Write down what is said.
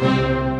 Música